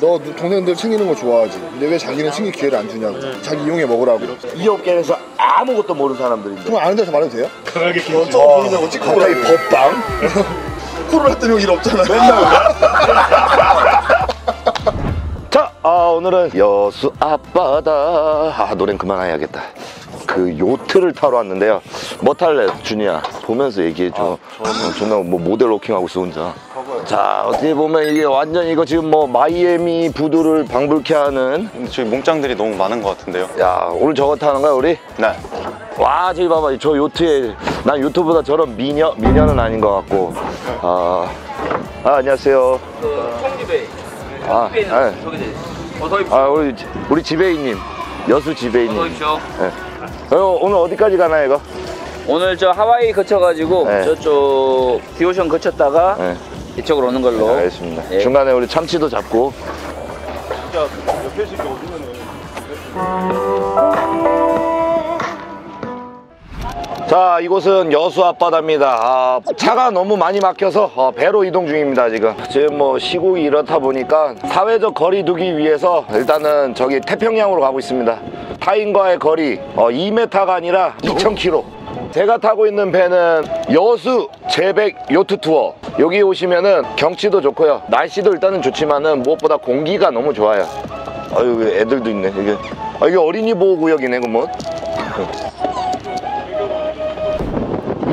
너 동생들 챙기는 거 좋아하지. 근데 왜 자기는 챙길 기회를 안 주냐고. 자기 이용해 먹으라고. 이 업계에서 아무것도 모르는 사람들인데 그럼 아는 데서 말해도 돼요? 그러게 어, 저거 보이냐고 찍고 갑자기. 법방? 코를 했더니 일 없잖아. 자, 아, 오늘은 여수 앞바다. 아, 노래는 그만해야겠다. 그 요트를 타러 왔는데요. 뭐 탈래, 준이야? 보면서 얘기해줘. 어, 존나 뭐 모델 로킹하고 있어, 혼자. 자, 어떻게 보면 이게 완전 이거 지금 뭐 마이애미 부두를 방불케 하는. 근데 저기 몽짱들이 너무 많은 것 같은데요. 야, 오늘 저거 타는 거야, 우리? 네. 와, 저기 봐봐. 저 요트에, 난 요트보다 저런 미녀, 미녀는 아닌 것 같고. 아, 아 안녕하세요. 아, 아, 아, 우리, 지- 우리 지배인님. 여수 지배인님. 보십시오. 어, 오늘 어디까지 가나, 이거? 오늘 저 하와이 거쳐가지고 네. 저쪽 디오션 거쳤다가 네, 이쪽으로 오는 걸로. 알겠습니다. 예. 중간에 우리 참치도 잡고. 자, 이곳은 여수 앞바다입니다. 아, 차가 너무 많이 막혀서 어, 배로 이동 중입니다, 지금. 지금 뭐 시국이 이렇다 보니까 사회적 거리 두기 위해서 일단은 저기 태평양으로 가고 있습니다. 타인과의 거리 어, 2m가 아니라 2,000km. 제가 타고 있는 배는 여수 제백 요트 투어. 여기 오시면은 경치도 좋고요. 날씨도 일단은 좋지만은 무엇보다 공기가 너무 좋아요. 아유, 애들도 있네. 이게, 아, 이게 어린이 보호 구역이네, 그러면.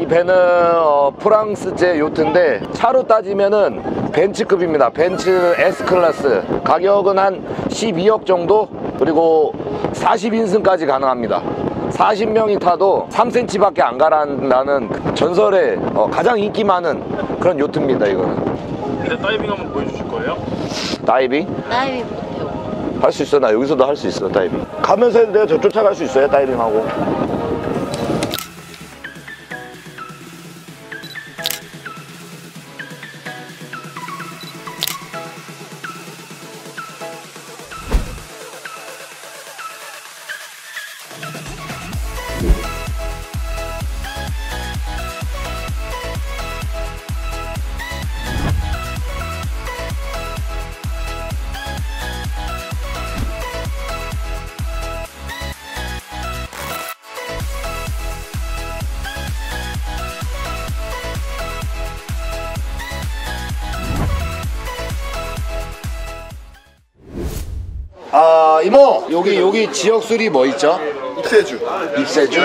이 배는 어, 프랑스제 요트인데 차로 따지면은 벤츠급입니다. 벤츠 S 클래스 가격은 한 12억 정도 그리고 40인승까지 가능합니다. 40명이 타도 3cm밖에 안 가라앉는다는 전설의 어, 가장 인기 많은 그런 요트입니다. 이거는 근데 다이빙 한번 보여주실 거예요? 다이빙 다이빙 못해요. 할 수 있어 나 여기서도 할 수 있어 다이빙 가면서 내가 저 쫓아갈 수 있어요 다이빙하고 아 이모 여기 여기 지역 술이 뭐 있죠? 입세주. 입세주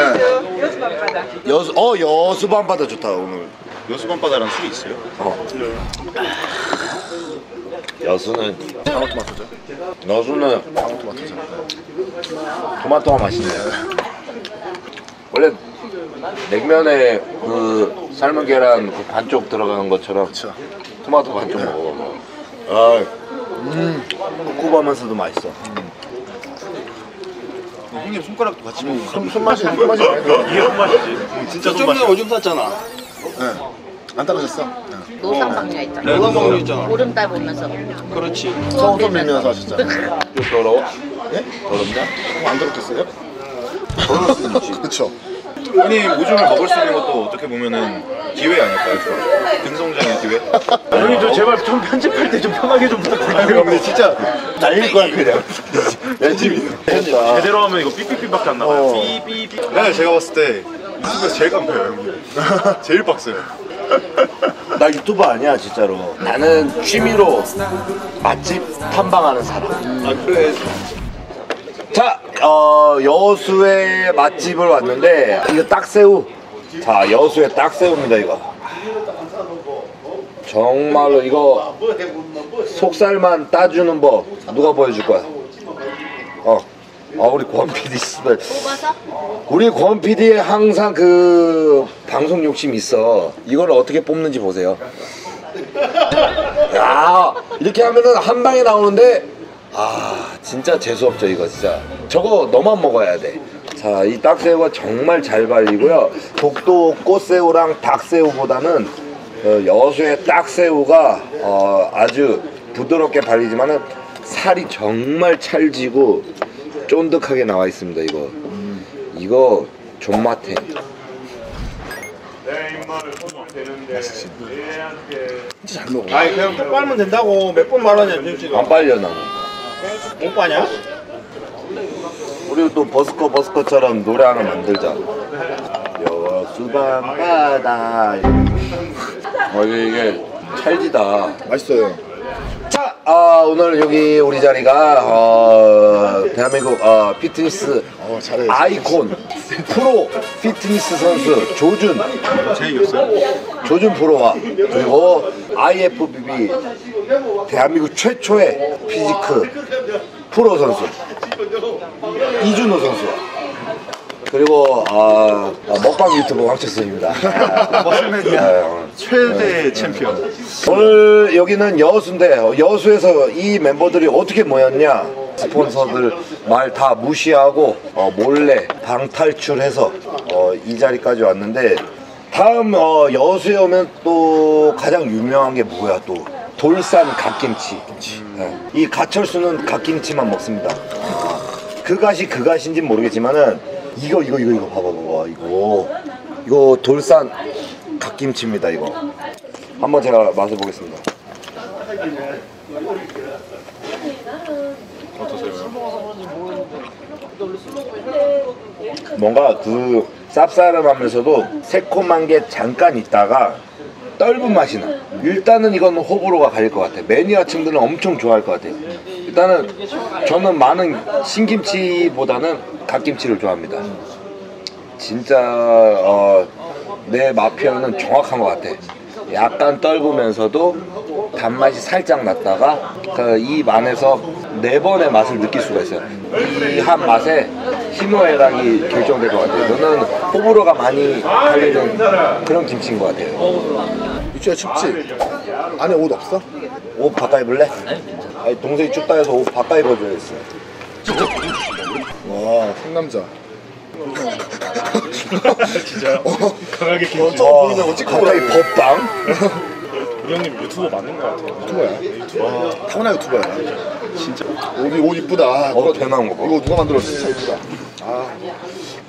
여수 어 여수 밤바다 좋다 오늘 여수 밤바다랑 술이 있어요? 여수는 방울토 마토죠. 여수는 방울토 마토죠. 토마토가 맛있네요. 원래 냉면에 그 삶은 계란 그 반쪽 들어가는 것처럼 토마토 반쪽 먹어. 아, 음, 꿉꿉하면서도 맛있어. 형님 손가락도 같이 먹고 손, 손맛이, 손맛이. 이게 손맛이지. 진짜 손맛이야. 오줌 쌌잖아. 네. 안 떨어졌어? 네. 노상방뇨 있잖아. 노상방뇨 있잖아. 보름달 보면서. 그렇지. 처음 손 밀면서 하셨잖아. 좀 더러워? 예? 더럽냐? 안 떨어졌어요? 더러울 형님 오줌을 먹을 수 있는 것도 어떻게 보면은 기회 아닐까요? 등성장의 기회? 형님 저 제발 좀 편집할 때 좀 편하게 좀 부탁드려요. 근데 진짜 날릴 거야, 그냥. 열심히. 됐다. 제대로 하면 이거 삐삐삐밖에 안 나와요. 어. 삐삐삐. 네, 제가 봤을 때 유튜브에서 제일 깜패요, 형님. 제일 빡세요. 나 유튜버 아니야 진짜로. 나는 취미로 맛집 탐방하는 사람. 아 그래. 자, 어, 여수의 맛집을 왔는데 이거 딱새우. 자, 여수의 딱새우입니다 이거. 정말로 이거 속살만 따주는 법 누가 보여줄 거야? 어. 아 우리 권 PD 씨발. 우리 권 PD의 항상 그 방송 욕심 있어. 이걸 어떻게 뽑는지 보세요. 야 이렇게 하면은 한 방에 나오는데 아 진짜 재수 없죠 이거 진짜. 저거 너만 먹어야 돼. 자 이 딱새우가 정말 잘 발리고요. 독도 꽃새우랑 닭새우보다는 어, 여수의 딱새우가 어, 아주 부드럽게 발리지만은 살이 정말 찰지고 쫀득하게 나와 있습니다 이거 이거 존맛해. 진짜 잘 먹어. 아니 그냥 톡 빨면 된다고 몇 번 말하냐 지금 안 빨려 나는 못 빠냐? 우리 또 버스커 버스커처럼 노래 하나 만들자 여수밤 바다 어 이게, 이게 찰지다 맛있어요. 자, 아, 오늘 여기 우리 자리가 어, 대한민국 어, 피트니스 어, 잘해. 아이콘 프로 피트니스 선수 조준? 조준 프로와 그리고 IFBB 대한민국 최초의 physique 프로 선수 이준호 선수 그리고 아, 아, 먹방 유튜버 황철순입니다. 머슬마니아 최대 챔피언. 오늘 여기는 여수인데 여수에서 이 멤버들이 어떻게 모였냐? 스폰서들 말 다 무시하고 어, 몰래 방탈출해서 어, 이 자리까지 왔는데 다음 어, 여수에 오면 또 가장 유명한 게 뭐야 또? 돌산 갓김치. 네. 이 가철수는 갓김치만 먹습니다. 그 갓이 그 갓인지 모르겠지만은 이거 이거 이거 이거 봐봐 봐 봐 이거 이거 돌산 갓김치입니다 이거 한번 제가 맛을 보겠습니다. 뭔가 그 쌉싸름하면서도 새콤한 게 잠깐 있다가 떫은 맛이 나. 일단은 이건 호불호가 갈릴 것 같아. 매니아층들은 엄청 좋아할 것 같아. 일단은 저는 많은 신김치보다는 갓김치를 좋아합니다. 진짜 어, 내맛 표현은 정확한 것 같아. 약간 떫으면서도 단맛이 살짝 났다가 그 입 안에서 네 번의 맛을 느낄 수가 있어요. 이 한 맛에 희노애락이 결정될 것 같아요. 저는 호불호가 많이 갈리는 그런 김치인 것 같아요. 유치야 춥지? 안에 옷 없어? 옷 바꿔 입을래? 아니 동생이 춥다 해서 옷 바꿔 입어줘야겠어. 와, 상남자. 진짜요? 어, 강하게 어, 처음 보이냐고 찍고 갑자기 그래. 법방? 우리 형님 유튜버 맞는 것 같아요 유튜버야. 와, 타고난 유튜버야. 진짜. 옷, 옷 이쁘다. 아, 어, 그거- 대나무 거 봐. 이거 누가 만들었어? 진짜 이쁘다. 아,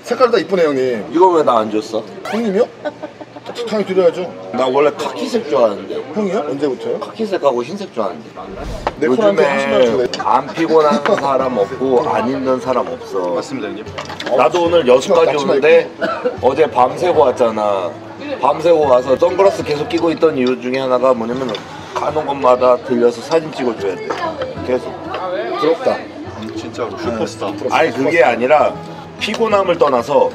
색깔 다 이쁘네 형님. 이거 왜 나 안 줬어? 형님이요? 당연히 드려야죠. 나 원래 카키색 좋아하는데. 형이요? 언제부터요? 카키색하고 흰색 좋아하는데. 내 폰한테 한 신발 요즘에. 안 피곤한 사람 없고 안 힘든 사람 없어. 맞습니다 형님. 나도 오늘 여수까지 오는데 어제 밤새고 왔잖아. 밤새고 와서 선글라스 계속 끼고 있던 이유 중에 하나가 뭐냐면 가는 곳마다 들려서 사진 찍어줘야 돼. 계속. 부럽다. 진짜로. 슈퍼스타. 아니 그게 아니라 피곤함을 떠나서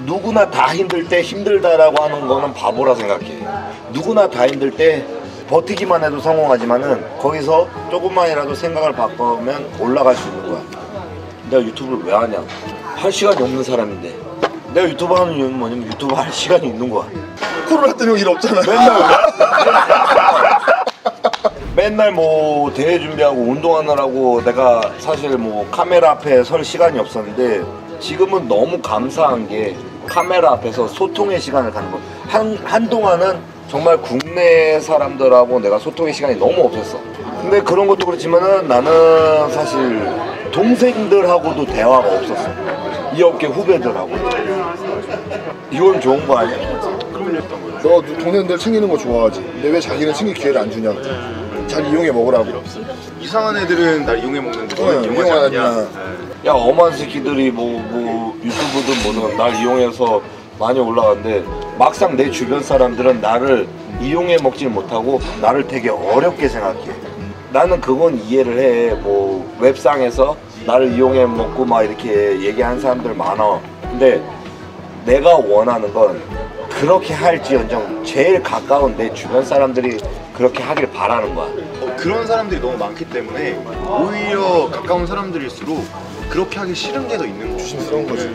누구나 다 힘들 때 힘들다라고 하는 거는 바보라 생각해. 누구나 다 힘들 때 버티기만 해도 성공하지만은 거기서 조금만이라도 생각을 바꾸면 올라갈 수 있는 거야. 내가 유튜브를 왜 하냐? 할 시간이 없는 사람인데. 내가 유튜브 하는 이유는 뭐냐면 유튜브 할 시간이 있는 거야. 코로나 때문에 일 없잖아요. 맨날 맨날 뭐 대회 준비하고 운동하느라고 내가 사실 뭐 카메라 앞에 설 시간이 없었는데 지금은 너무 감사한 게 카메라 앞에서 소통의 시간을 갖는 거. 한 한동안은 정말 국내 사람들하고 내가 소통의 시간이 너무 없었어. 근데 그런 것도 그렇지만은 나는 사실 동생들하고도 대화가 없었어. 이 업계 후배들하고. 이건 좋은 거 아니야? 너 동네들 챙기는 거 좋아하지. 근데 왜 자기는 챙길 기회를 안 주냐고. 잘 이용해 먹으라고. 이상한 애들은 날 이용해 먹는데 어, 않냐. 야 엄한 새끼들이 뭐, 뭐 유튜브든 뭐든 날 이용해서 많이 올라가는데 막상 내 주변 사람들은 나를 이용해 먹질 못하고 나를 되게 어렵게 생각해. 나는 그건 이해를 해 뭐 웹상에서 나를 이용해 먹고 막 이렇게 얘기하는 사람들 많아. 근데 내가 원하는 건 그렇게 할지언정 제일 가까운 내 주변 사람들이 그렇게 하길 바라는 거야. 어, 그런 사람들이 너무 많기 때문에 오히려 가까운 사람들일수록 그렇게 하기 싫은 게 더 있는 거죠 조심스러운 거지.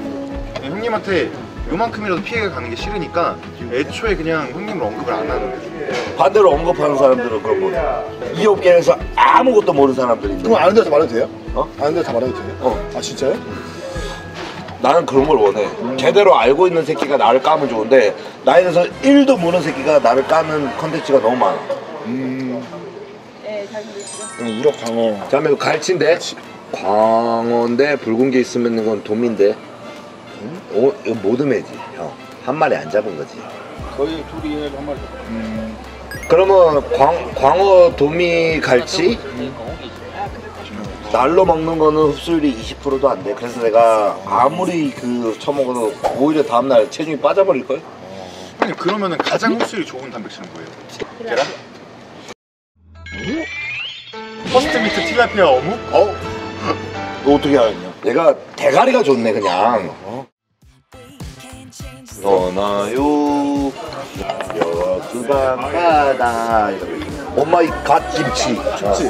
네, 형님한테 요만큼이라도 피해가 가는 게 싫으니까 애초에 그냥 형님을 언급을 안 하는 거죠 반대로 언급하는 사람들은 그런 거야 이 업계에서 아무것도 모르는 사람들이 그럼 아는 데다 말해도 돼요? 어? 아는 데다 말해도 돼요? 어. 아 진짜요? 나는 그런 걸 원해. 제대로 알고 있는 새끼가 나를 까면 좋은데 나에 대해서 1도 모르는 새끼가 나를 까는 컨텐츠가 너무 많아. 음. 우럭 광어. 다음에 갈치인데 광어인데 붉은 게 있으면 이건 돔인데 어, 이거 모듬회지 형. 한 마리 안 잡은 거지. 거의 둘이 한 마리. 그러면 광, 광어, 도미, 갈치 날로 먹는 거는 흡수율이 20%도 안 돼. 그래서 내가 아무리 그 처먹어도 오히려 다음날 체중이 빠져버릴 걸. 형님 그러면은 가장 흡수율이 좋은 단백질은 뭐예요? 계란? first meat 틸라피아 어묵? 어? 너 어떻게 알았냐? 얘가 대가리가 좋네 그냥. 어? 떠나요 여수가 가다 오마이 갓 김치. 김치.